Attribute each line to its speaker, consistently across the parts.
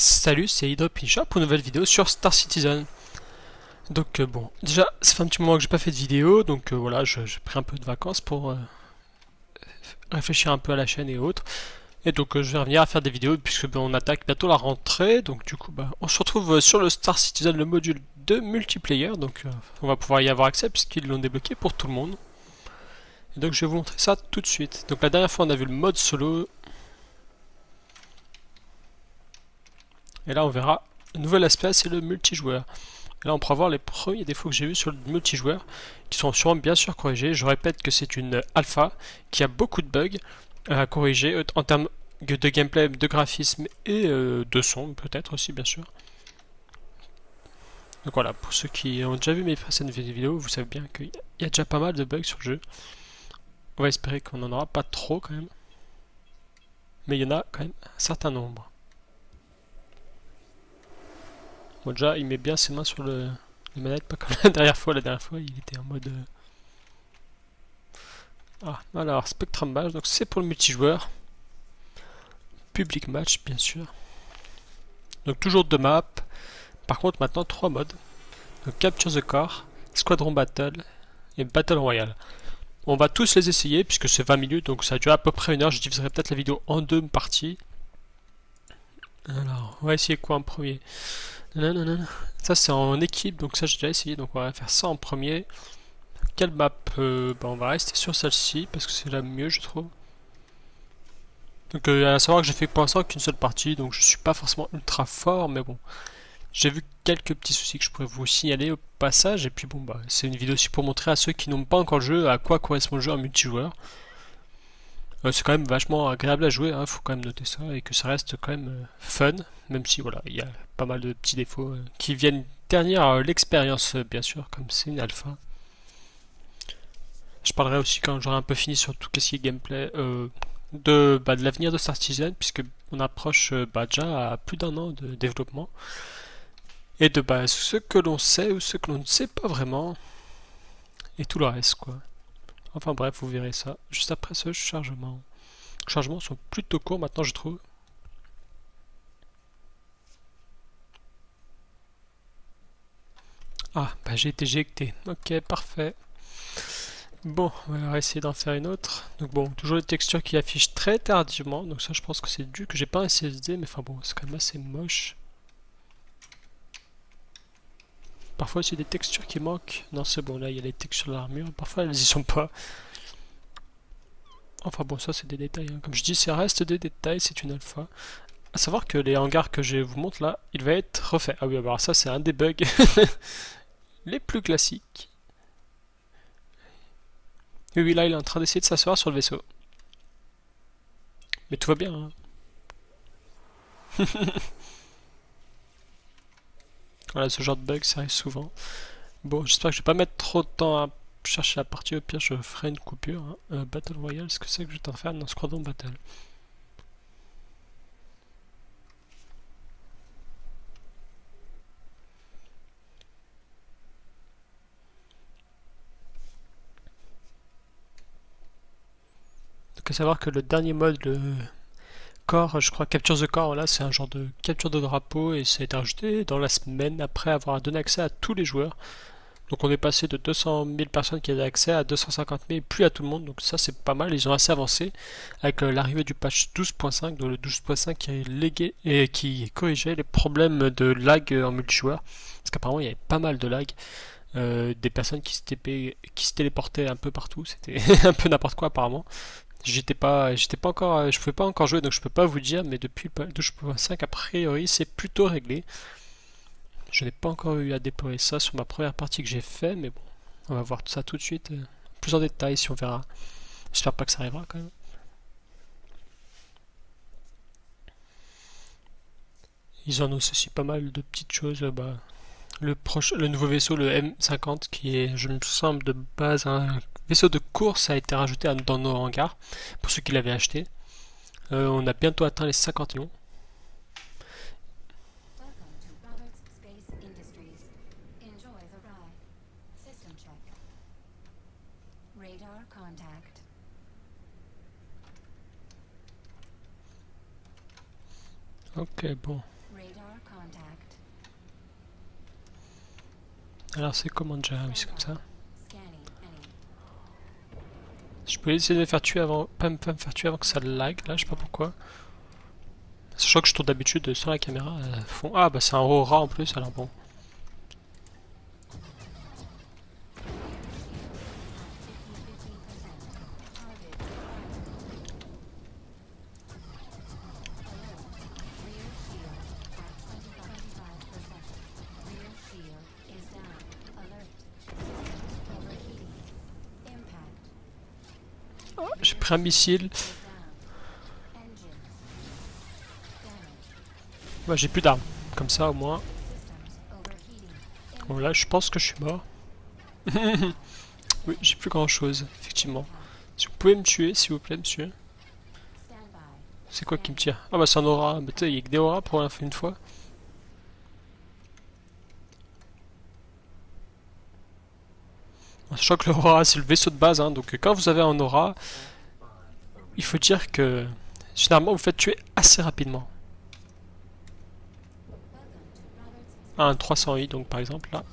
Speaker 1: salut, c'est Hydropincha pour une nouvelle vidéo sur Star Citizen. Donc euh, bon, déjà, ça fait un petit moment que j'ai pas fait de vidéo, donc euh, voilà, j'ai pris un peu de vacances pour euh, réfléchir un peu à la chaîne et autres. Et donc je vais revenir à faire des vidéos puisque ben, on attaque bientôt la rentrée, donc du coup bah, on se retrouve sur le Star Citizen, le module de multiplayer, donc on va pouvoir y avoir accès puisqu'ils l'ont débloqué pour tout le monde. Et donc je vais vous montrer ça tout de suite. Donc la dernière fois on a vu le mode solo, Et là, on verra un nouvel aspect, c'est le multijoueur. Là, on pourra voir les premiers défauts que j'ai vus sur le multijoueur, qui sont sûrement bien sûr corrigés. Je répète que c'est une alpha qui a beaucoup de bugs à corriger euh, en termes de gameplay, de graphisme et euh, de son, peut-être aussi, bien sûr. Donc voilà, pour ceux qui ont déjà vu mes précédentes vidéos, vous savez bien qu'il y a déjà pas mal de bugs sur le jeu. On va espérer qu'on n'en aura pas trop quand même. Mais il y en a quand même un certain nombre. Bon déjà il met bien ses mains sur le, les manettes, pas comme la dernière fois. La dernière fois il était en mode... Euh, ah, alors Spectrum Match, donc c'est pour le multijoueur. Public Match bien sûr. Donc toujours deux maps. Par contre maintenant trois modes. Donc Capture the Car, Squadron Battle et Battle Royale. On va tous les essayer puisque c'est 20 minutes donc ça dure à peu près une heure. Je diviserai peut-être la vidéo en deux parties. Alors, on va essayer quoi en premier? Ça c'est en équipe, donc ça j'ai déjà essayé, donc on va faire ça en premier. Quelle map euh, bah, On va rester sur celle-ci, parce que c'est la mieux je trouve. Donc euh, à savoir que j'ai fait pour l'instant qu'une seule partie, donc je suis pas forcément ultra fort, mais bon. J'ai vu quelques petits soucis que je pourrais vous signaler au passage, et puis bon bah c'est une vidéo aussi pour montrer à ceux qui n'ont pas encore le jeu à quoi correspond le jeu en multijoueur. Euh, c'est quand même vachement agréable à jouer, hein, faut quand même noter ça, et que ça reste quand même euh, fun, même si voilà, il y a pas mal de petits défauts euh, qui viennent ternir l'expérience, bien sûr, comme c'est une alpha. Je parlerai aussi quand j'aurai un peu fini sur tout ce qui est gameplay de, bah, de l'avenir de Star Citizen, puisque on approche bah, déjà à plus d'un an de développement, et de bah, ce que l'on sait ou ce que l'on ne sait pas vraiment, et tout le reste, quoi. Enfin bref, vous verrez ça juste après ce chargement. Les chargements sont plutôt courts maintenant, je trouve. Ah, bah j'ai été éjecté. Ok, parfait. Bon, on va essayer d'en faire une autre. Donc bon, toujours les textures qui affichent très tardivement. Donc ça, je pense que c'est dû que j'ai pas un SSD, mais enfin bon, c'est quand même assez moche. Parfois c'est des textures qui manquent. Non c'est bon là il y a les textures de l'armure. Parfois elles y sont pas. Enfin bon ça c'est des détails. Hein. Comme je dis ça reste des détails, c'est une alpha. A savoir que les hangars que je vous montre là, il va être refait. Ah oui alors ça c'est un des bugs les plus classiques. Oui oui là il est en train d'essayer de s'asseoir sur le vaisseau. Mais tout va bien. Hein. Voilà, ce genre de bug, ça arrive souvent. Bon, j'espère que je vais pas mettre trop de temps à chercher la partie. Au pire, je ferai une coupure. Hein. Euh, Battle Royale, ce que c'est que je vais t'en faire dans Squadron Battle Donc à savoir que le dernier mode, le je crois Capture the Core, là c'est un genre de capture de drapeau et ça a été rajouté dans la semaine après avoir donné accès à tous les joueurs. Donc on est passé de 200 000 personnes qui avaient accès à 250 000, plus à tout le monde, donc ça c'est pas mal, ils ont assez avancé avec euh, l'arrivée du patch 12.5, donc le 12.5 qui légué et qui corrigeait les problèmes de lag en multijoueur, parce qu'apparemment il y avait pas mal de lag. Euh, des personnes qui se, qui se téléportaient un peu partout, c'était un peu n'importe quoi apparemment. J'étais pas, j'étais pas encore, je pouvais pas encore jouer, donc je peux pas vous dire, mais depuis le 12.5, a priori, c'est plutôt réglé. Je n'ai pas encore eu à déployer ça sur ma première partie que j'ai fait, mais bon, on va voir tout ça tout de suite, euh, plus en détail si on verra. J'espère pas que ça arrivera quand même. Ils en ont aussi pas mal de petites choses, bah, le, proche, le nouveau vaisseau, le M50, qui est, je me semble, de base un vaisseau de course a été rajouté dans nos hangars, pour ceux qui l'avaient acheté. Euh, on a bientôt atteint les 50 millions. Ok, bon. Alors c'est comment déjà, oui, c'est comme ça? Je peux essayer de faire tuer avant, pas me, faire tuer avant que ça lag, là, je sais pas pourquoi. Sachant que je tourne d'habitude sans la caméra à fond. Ah bah c'est un Aurora en plus, alors bon. J'ai pris un missile. Moi j'ai plus d'armes. Comme ça au moins. Bon là je pense que je suis mort. oui, j'ai plus grand chose, effectivement. Si vous pouvez me tuer, s'il vous plaît, monsieur. C'est quoi qui me tire? Ah bah c'est un aura. Mais tu sais, il y a que des auras pour une fois. Sachant que l'aura c'est le vaisseau de base, hein, donc quand vous avez un aura, il faut dire que généralement vous faites tuer assez rapidement. Un 300i donc par exemple là.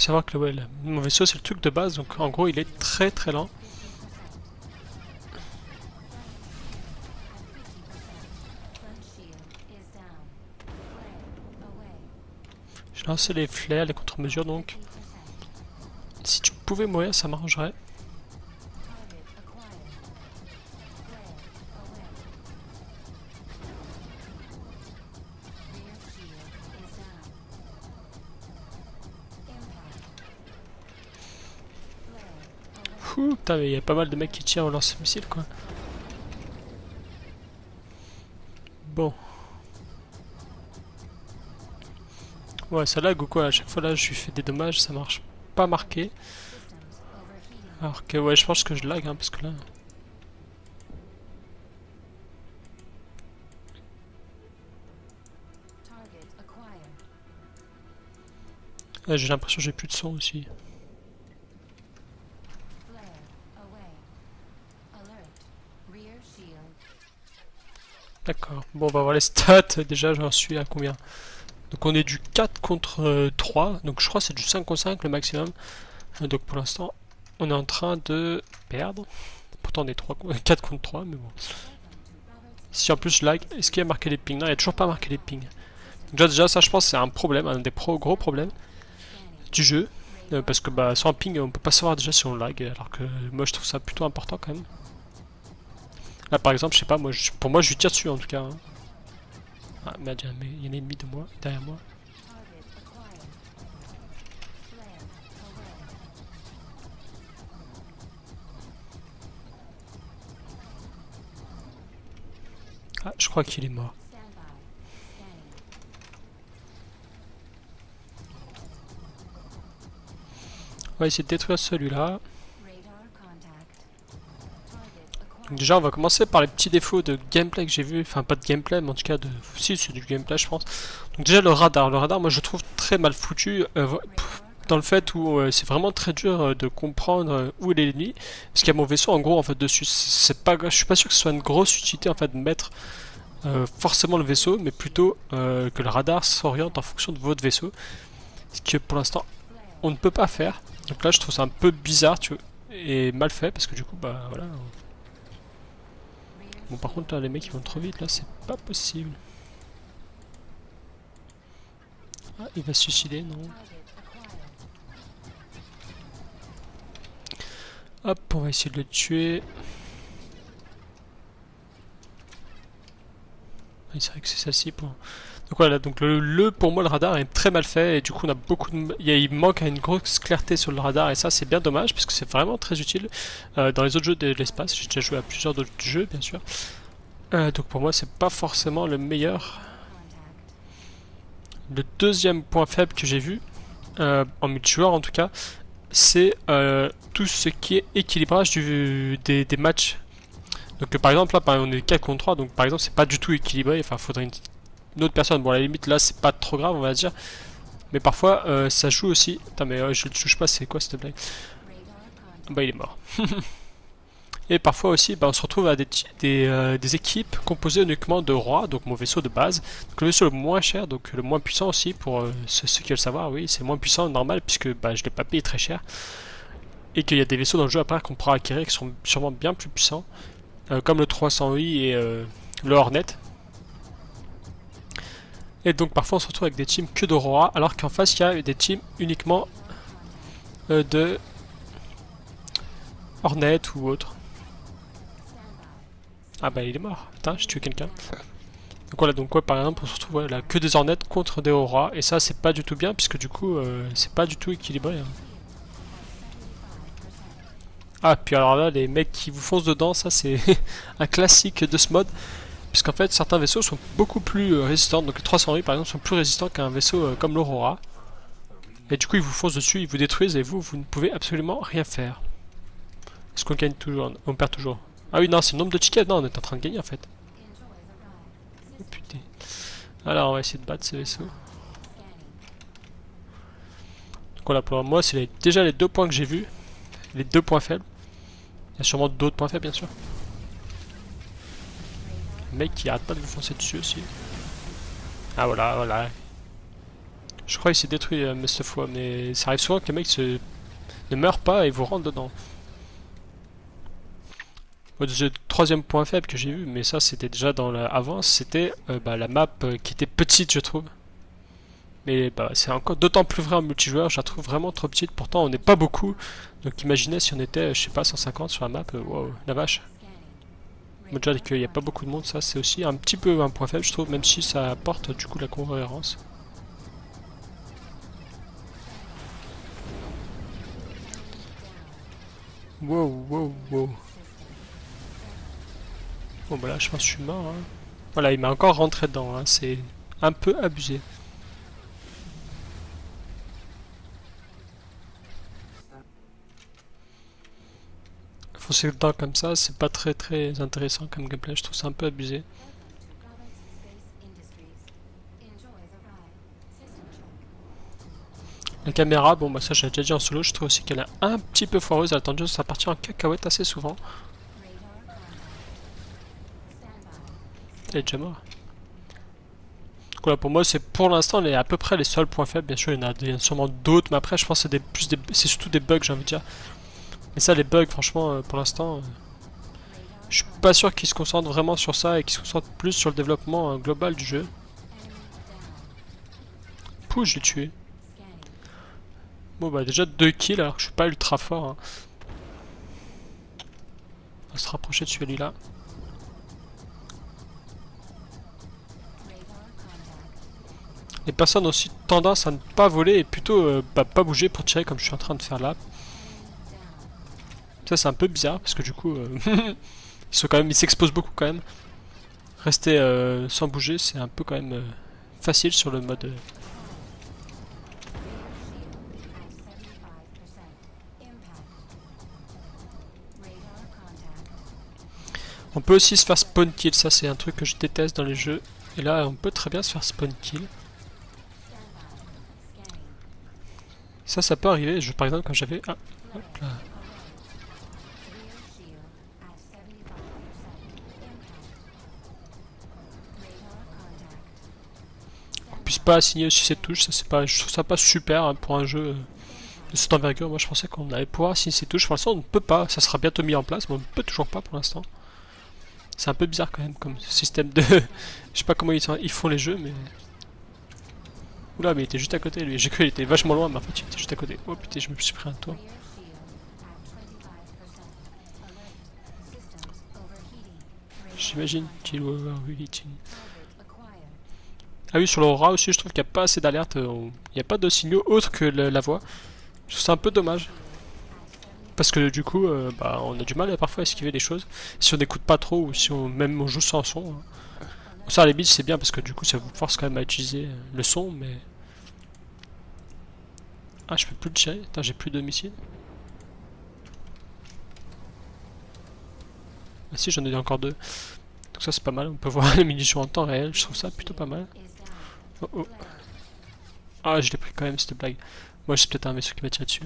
Speaker 1: Savoir que le- mon vaisseau c'est le truc de base, donc en gros il est très très lent.
Speaker 2: 15%. Front shield is down. Flare away.
Speaker 1: J'ai lancé les flares, les contre-mesures donc.
Speaker 2: 50%.
Speaker 1: Si tu pouvais mourir ça m'arrangerait. Ouh, putain mais il y a pas mal de mecs qui tirent au lance-missile quoi. Bon. Ouais ça lag ou quoi? À chaque fois là je lui fais des dommages, ça marche pas marqué. Alors que ouais je pense que je lag hein, parce que là... J'ai l'impression que j'ai plus de son aussi. D'accord. Bon, on va voir les stats. Déjà, j'en suis à combien? Donc, on est du 4 contre euh, 3. Donc, je crois que c'est du 5 contre 5 le maximum. Euh, Donc, pour l'instant, on est en train de perdre. Pourtant, on est 3, 4 contre 3, mais bon. Si en plus je lag, est-ce qu'il a marqué les pings? Non, il n'y a toujours pas marqué les pings. Déjà, déjà, ça, je pense, c'est un problème, un des pro gros problèmes du jeu. Euh, parce que bah, sans ping, on peut pas savoir déjà si on lag. Alors que moi, je trouve ça plutôt important quand même. Là, par exemple, je sais pas, moi, je- pour moi, je lui tire dessus en tout cas. hein. Ah, merde, il y y a ennemi de moi, derrière moi. Ah, je crois qu'il est mort. On va essayer de détruire celui-là. Déjà, on va commencer par les petits défauts de gameplay que j'ai vu. Enfin, pas de gameplay, mais en tout cas de... Si, c'est du gameplay, je pense. Donc déjà, le radar. Le radar, moi, je trouve très mal foutu. euh, dans le fait où euh, c'est vraiment très dur euh, de comprendre où est l'ennemi parce qu'il y a mon vaisseau en gros en fait dessus c'est pas je suis pas sûr que ce soit une grosse utilité en fait de mettre forcément le vaisseau mais plutôt que le radar s'oriente en fonction de votre vaisseau ce que pour l'instant on ne peut pas faire donc là je trouve ça un peu bizarre tu vois et mal fait parce que du coup bah voilà bon par contre là les mecs ils vont trop vite là c'est pas possible ah il va se suicider non. Hop, on va essayer de le tuer. Oui, c'est vrai que c'est celle-ci pour. Donc voilà, donc le, pour moi le radar est très mal fait et du coup on a beaucoup il, manque une grosse clarté sur le radar et ça c'est bien dommage parce que c'est vraiment très utile euh, dans les autres jeux de l'espace. J'ai déjà joué à plusieurs d'autres jeux bien sûr. Euh, donc pour moi c'est pas forcément le meilleur. Le deuxième point faible que j'ai vu, euh, en multijoueur en tout cas, c'est tout ce qui est équilibrage des, matchs. Donc par exemple là on est 4 contre 3, donc par exemple c'est pas du tout équilibré, enfin faudrait une, une autre personne, bon à la limite là c'est pas trop grave on va dire, Mais parfois, euh, ça joue aussi. Attends, mais euh, je le touche pas, c'est quoi cette blague. Bah, il est mort. Et parfois aussi, bah, on se retrouve à des, euh, des équipes composées uniquement de rois, donc mon vaisseau de base. Donc le vaisseau le moins cher, donc le moins puissant aussi, pour euh, ceux, qui veulent savoir, oui, c'est moins puissant normal, puisque bah, je l'ai pas payé très cher. Et qu'il y a des vaisseaux dans le jeu après qu'on pourra acquérir qui sont sûrement bien plus puissants, comme le 300i et le Hornet. Et donc parfois on se retrouve avec des teams que rois, alors qu'en face il y a des teams uniquement euh, de Hornet ou autre. Ah bah il est mort. Putain, j'ai tué quelqu'un. Donc voilà, donc quoi par exemple on se retrouve voilà, que des Hornets contre des Aura et ça c'est pas du tout bien puisque du coup euh, c'est pas du tout équilibré. hein. Ah puis alors là les mecs qui vous foncent dedans ça c'est un classique de ce mode puisqu'en fait certains vaisseaux sont beaucoup plus euh, résistants donc les 308 par exemple sont plus résistants qu'un vaisseau euh, comme l'Aurora et du coup ils vous foncent dessus, ils vous détruisent et vous vous ne pouvez absolument rien faire. Est-ce qu'on gagne toujours? On perd toujours? Ah oui non c'est le nombre de tickets, non on est en train de gagner en fait. Oh putain. Alors on va essayer de battre ce vaisseau.
Speaker 2: Scanning.
Speaker 1: Donc voilà, pour moi, c'est déjà les deux points que j'ai vus. Les deux points faibles. Il y a sûrement d'autres points faibles, bien sûr. Mec qui arrête pas de vous foncer dessus aussi. Ah voilà, voilà. Je crois qu'il s'est détruit euh, mais cette fois, mais ça arrive souvent que les mecs se... ne meurent pas et vous rentrent dedans. Le troisième point faible que j'ai vu, mais ça c'était déjà dans la... avant, c'était euh, bah, la map euh, qui était petite, je trouve. Mais bah, c'est encore d'autant plus vrai en multijoueur, je la trouve vraiment trop petite. Pourtant, on n'est pas beaucoup. Donc imaginez si on était, je sais pas, 150 sur la map. Wow, la vache. Déjà qu'il n'y a pas beaucoup de monde, ça c'est aussi un petit peu un point faible, je trouve, même si ça apporte du coup la cohérence. Wow, wow, wow. Bon bah là, je pense que je suis mort. hein. Voilà, il m'a encore rentré dedans, hein, c'est un peu abusé. Comme ça, c'est pas très très intéressant comme gameplay, je trouve ça un peu abusé. La caméra, bon bah ça j'ai déjà dit en solo, je trouve aussi qu'elle est un petit peu foireuse, elle a tendance à partir en cacahuète assez souvent. Elle est déjà mort. Voilà, pour moi c'est pour l'instant à peu près les seuls points faibles, bien sûr il y en a, il y en a sûrement d'autres, mais après je pense que c'est surtout des bugs j'ai envie de dire. Mais ça les bugs franchement euh, pour l'instant, euh, je suis pas sûr qu'ils se concentrent vraiment sur ça et qu'ils se concentrent plus sur le développement euh, global du jeu. Pouh, je l'ai tué. Bon bah déjà 2 kills alors que je suis pas ultra fort. hein. On va se rapprocher de celui-là. Les personnes ont aussi tendance à ne pas voler et plutôt bah, pas bouger pour tirer comme je suis en train de faire là. Ça c'est un peu bizarre parce que du coup euh, ils sont quand même ils s'exposent beaucoup quand même. Rester euh, sans bouger c'est un peu quand même euh, facile sur le mode.
Speaker 2: Rear shield at 75%. Impact. Radar contact.
Speaker 1: On peut aussi se faire spawn kill, ça c'est un truc que je déteste dans les jeux. Et là on peut très bien se faire spawn kill. Ça ça peut arriver. Je, par exemple quand j'avais. Pas assigner aussi cette touche, ça c'est pas, je trouve ça pas super hein, pour un jeu euh, de cette envergure. Moi je pensais qu'on allait pouvoir assigner ces touches. Pour l'instant on ne peut pas, ça sera bientôt mis en place, mais on ne peut toujours pas pour l'instant. C'est un peu bizarre quand même comme système de. je sais pas comment ils, font les jeux, mais. Oula, mais il était juste à côté lui. J'ai cru qu'il était vachement loin, mais en fait il était juste à côté. Oh putain, je me suis pris un toit.
Speaker 2: Rear shield
Speaker 1: Ah oui, sur l'Aura aussi, je trouve qu'il n'y a pas assez d'alerte. euh, Il n'y a pas de signaux autres que la voix. Je trouve ça un peu dommage. Parce que du coup, euh, bah, on a du mal à parfois esquiver des choses. Si on n'écoute pas trop ou si on même on joue sans son. hein. Ça, à la c'est bien parce que du coup, ça vous force quand même à utiliser le son, mais. Ah, je peux plus le tirer. Attends, j'ai plus de missiles. Ah si, j'en ai encore deux. Donc ça, c'est pas mal. On peut voir les munitions en temps réel. Je trouve ça plutôt pas mal. Oh oh. Ah, je l'ai pris quand même, cette blague. Moi, c'est peut-être un vaisseau qui m'a tiré dessus.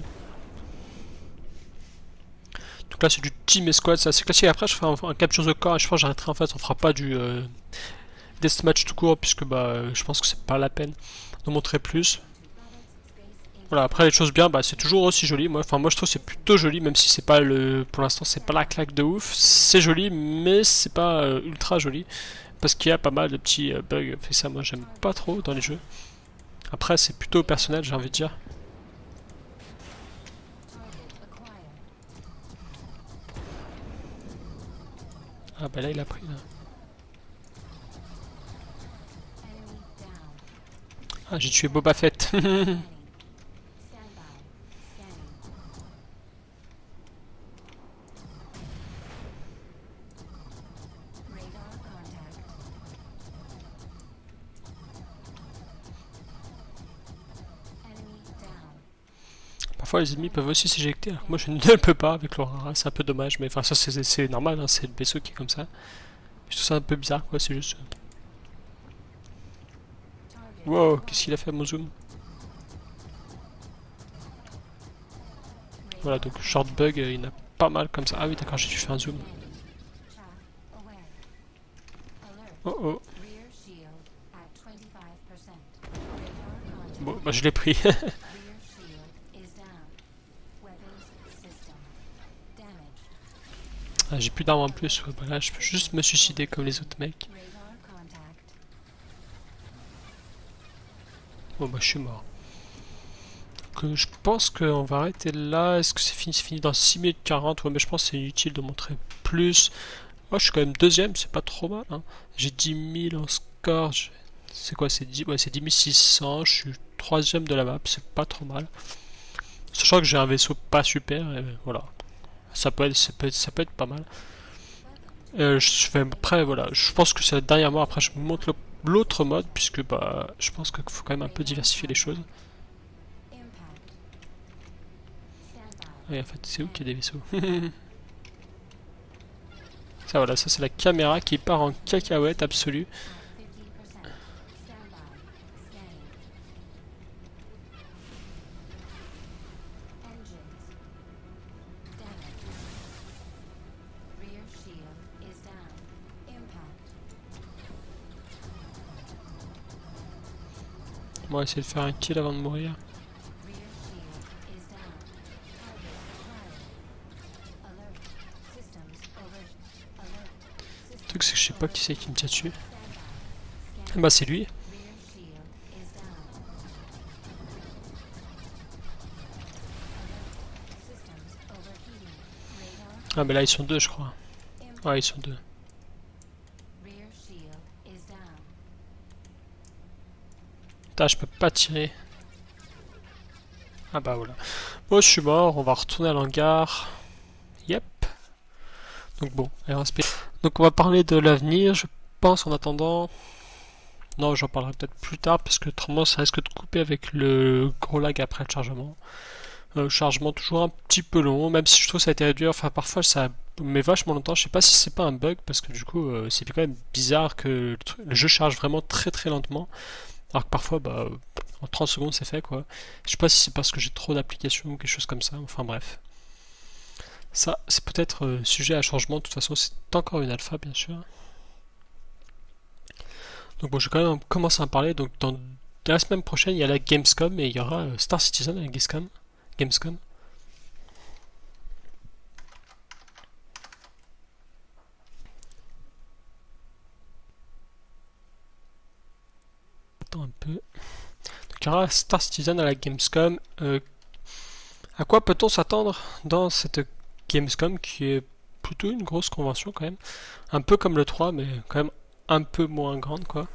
Speaker 1: Donc là, c'est du team escouade, c'est assez classique. Après, je ferai un, un capture de corps et je pense que j'arrêterai en fait. On fera pas du euh, deathmatch tout court, puisque bah, je pense que c'est pas la peine de montrer plus. Voilà, après les choses bien, bah, c'est toujours aussi joli. Moi, enfin, moi je trouve c'est plutôt joli, même si c'est pas le, pour l'instant c'est pas la claque de ouf. C'est joli, mais c'est pas euh, ultra joli parce qu'il y a pas mal de petits euh, bugs. Fait ça, moi j'aime pas trop dans les jeux. Après, c'est plutôt personnel, j'ai envie de dire. Ah bah là il a pris. Ah j'ai tué Boba Fett. Parfois les ennemis peuvent aussi s'éjecter, moi je ne le peux pas avec l'aurora, c'est un peu dommage, mais enfin ça c'est- normal, hein, c'est le vaisseau qui est comme ça. Je trouve ça un peu bizarre quoi, c'est juste... Wow, qu'est-ce qu'il a fait à mon zoom Voilà, donc short bug, euh, il y en a pas mal comme ça. Ah oui d'accord, j'ai dû faire un zoom. Oh oh, bon bah je l'ai pris. Ah, j'ai plus d'armes en plus, je peux juste me suicider comme les autres mecs. Bon bah je suis mort. Euh, je pense qu'on va arrêter là. Est-ce que c'est fini dans 6 minutes 40. Ouais mais je pense que c'est inutile de montrer plus. Moi je suis quand même deuxième, c'est pas trop mal. Hein. J'ai 10 000 en score. C'est quoi C'est 10... ouais, c'est 10 600. Je suis troisième de la map, c'est pas trop mal. Sachant que j'ai un vaisseau pas super, et voilà. Ça peut être, ça peut être, ça peut être pas mal. Euh, je fais après, voilà. Je pense que c'est la dernière. Après, je vous montre l'autre mode, puisque bah, je pense qu'il faut quand même un peu diversifier les choses. Oui, en fait, c'est où qu'il y a des vaisseaux Ça, voilà, ça c'est la caméra qui part en cacahuète absolue. On va essayer de faire un kill avant de mourir. Le truc, c'est que je sais pas qui c'est qui me tire dessus. Bah, c'est lui. Ah, mais là, ils sont deux, je crois. Ouais, ils sont deux. Je peux pas tirer. Ah bah voilà. Bon, je suis mort, on va retourner à l'hangar. Yep. Donc bon. Donc on va parler de l'avenir, je pense en attendant. Non, j'en parlerai peut-être plus tard parce que autrement ça risque de couper avec le gros lag après le chargement. Euh, chargement toujours un petit peu long, même si je trouve que ça a été réduit. Enfin, parfois ça met vachement longtemps. Je sais pas si c'est pas un bug parce que du coup euh, c'est quand même bizarre que le, le jeu charge vraiment très très lentement. Alors que parfois, bah, en 30 secondes c'est fait quoi. Je sais pas si c'est parce que j'ai trop d'applications ou quelque chose comme ça. Enfin bref. Ça, c'est peut-être euh, sujet à changement. De toute façon, c'est encore une alpha, bien sûr. Donc bon, je vais quand même commencer à en parler. Donc dans la semaine prochaine, il y a la Gamescom et il y aura euh, Star Citizen à la Gamescom. Gamescom. Attends un peu. Donc Star Citizen à la Gamescom. Euh, à quoi peut-on s'attendre dans cette Gamescom qui est plutôt une grosse convention quand même? Un peu comme le 3, mais quand même un peu moins grande quoi.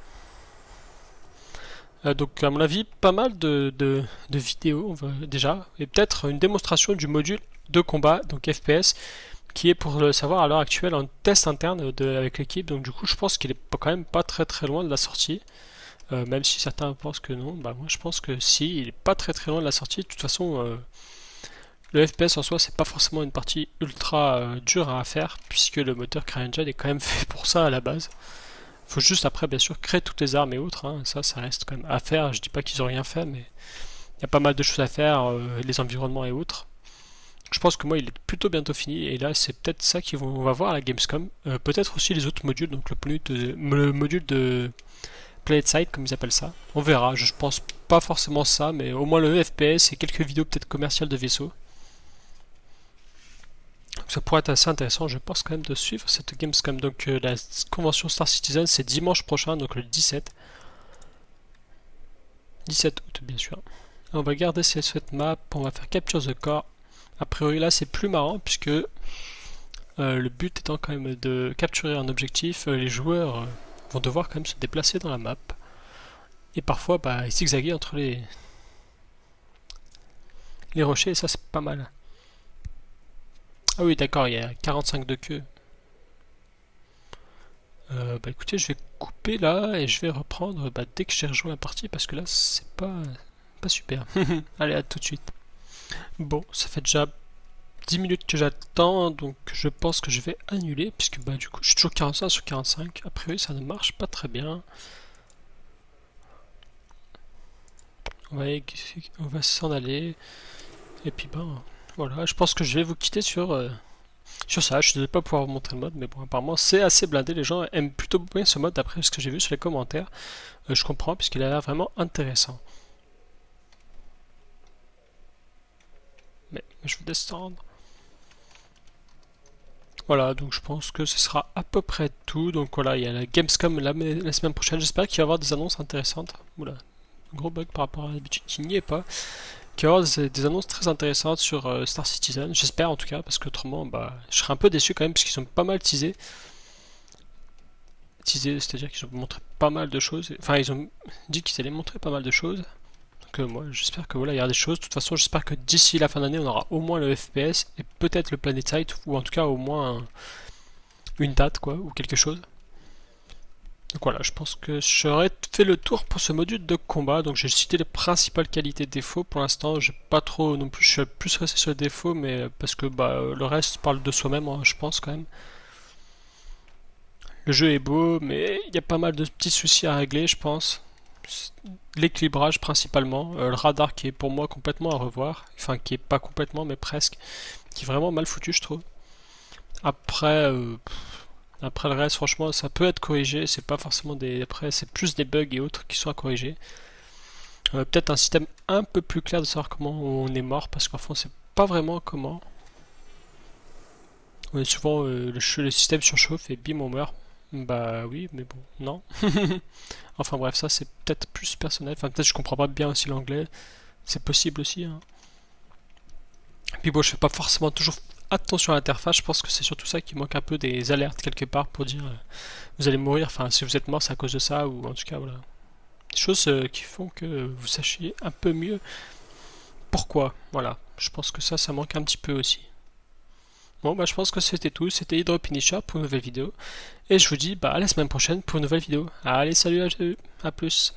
Speaker 1: Euh, donc à mon avis, pas mal de, de- vidéos déjà, et peut-être une démonstration du module de combat, donc FPS, qui est pour le savoir à l'heure actuelle en test interne avec l'équipe. Donc du coup, je pense qu'il est quand même pas très très loin de la sortie. Euh, même si certains pensent que non, bah moi je pense que si, il est pas très très loin de la sortie. De toute façon, euh, le FPS en soi, c'est pas forcément une partie ultra euh, dure à faire, puisque le moteur CryEngine est quand même fait pour ça à la base. Faut juste après, bien sûr, créer toutes les armes et autres. hein. Ça, ça reste quand même à faire. Je dis pas qu'ils ont rien fait, mais il y a pas mal de choses à faire, les environnements et autres. Je pense que moi, il est plutôt bientôt fini. Et là, c'est peut-être ça qu'on va voir à la Gamescom. Peut-être aussi les autres modules, donc le, le module de Planet comme ils appellent ça. On verra. Je pense pas forcément ça, mais au moins le FPS et quelques vidéos peut-être commerciales de vaisseaux. Ça pourrait être assez intéressant, je pense quand même de suivre cette Gamescom. Donc euh, la convention Star Citizen c'est dimanche prochain, donc le 17. 17 août bien sûr. On va garder cette map, on va faire Capture the Core. A priori là c'est plus marrant puisque euh, le but étant quand même de capturer un objectif, euh, les joueurs vont devoir quand même se déplacer dans la map. Et parfois bah, zigzaguer entre les, les rochers et ça c'est pas mal. Ah oui, d'accord, il y a 45 de queue. Euh, bah écoutez, je vais couper là et je vais reprendre bah, dès que j'ai rejoint la partie parce que là c'est pas, pas super. Allez, à tout de suite. Bon, ça fait déjà 10 minutes que j'attends donc je pense que je vais annuler puisque bah du coup je suis toujours 45 sur 45. A priori ça ne marche pas très bien. On va, s'en aller et puis ben voilà, je pense que je vais vous quitter sur, euh, sur ça. Je ne vais pas pouvoir vous montrer le mode, mais bon, apparemment c'est assez blindé. Les gens aiment plutôt bien ce mode d'après ce que j'ai vu sur les commentaires. Euh, je comprends, puisqu'il a l'air vraiment intéressant. Mais je vais descendre. Voilà, donc je pense que ce sera à peu près tout. Donc voilà, il y a la Gamescom la, semaine prochaine. J'espère qu'il va y avoir des annonces intéressantes. Oula, gros bug par rapport à l'habitude qui n'y est pas qui va y avoir des, annonces très intéressantes sur euh, Star Citizen, j'espère en tout cas, parce qu'autrement, bah, je serais un peu déçu quand même, parce qu'ils ont pas mal teasé. Teasé, c'est-à-dire qu'ils ont montré pas mal de choses. Enfin, ils ont dit qu'ils allaient montrer pas mal de choses. J'espère que voilà, il y aura des choses. De toute façon, j'espère que d'ici la fin d'année, on aura au moins le FPS et peut-être le Planet Site, ou en tout cas au moins un, une date, quoi, ou quelque chose. Donc voilà, je pense que j'aurais fait le tour pour ce module de combat. Donc j'ai cité les principales qualités défauts. Pour l'instant, j'ai pas trop non plus. Je suis plus resté sur les défauts, mais parce que bah, le reste parle de soi-même, hein, je pense quand même. Le jeu est beau, mais il y a pas mal de petits soucis à régler, je pense. L'équilibrage principalement, euh, le radar qui est pour moi complètement à revoir, enfin qui est pas complètement, mais presque, qui est vraiment mal foutu, je trouve. Après. Euh, après le reste, franchement, ça peut être corrigé. C'est pas forcément des. Après, c'est plus des bugs et autres qui sont à corriger. Euh, Peut-être un système un peu plus clair de savoir comment on est mort, parce qu'en on sait pas vraiment comment. Souvent le, système surchauffe et bim on meurt. Bah oui, mais bon, non. enfin bref, ça c'est peut-être plus personnel. Enfin peut-être je comprends pas bien aussi l'anglais. C'est possible aussi. Hein. Puis bon, je fais pas forcément toujours attention à l'interface, je pense que c'est surtout ça qui manque un peu des alertes quelque part pour dire euh, vous allez mourir, enfin si vous êtes mort c'est à cause de ça, ou en tout cas voilà. Des choses euh, qui font que vous sachiez un peu mieux pourquoi, voilà. Je pense que ça, ça manque un petit peu aussi. Bon bah je pense que c'était tout, c'était Hydro Finisher pour une nouvelle vidéo, et je vous dis bah à la semaine prochaine pour une nouvelle vidéo. Allez salut à, à plus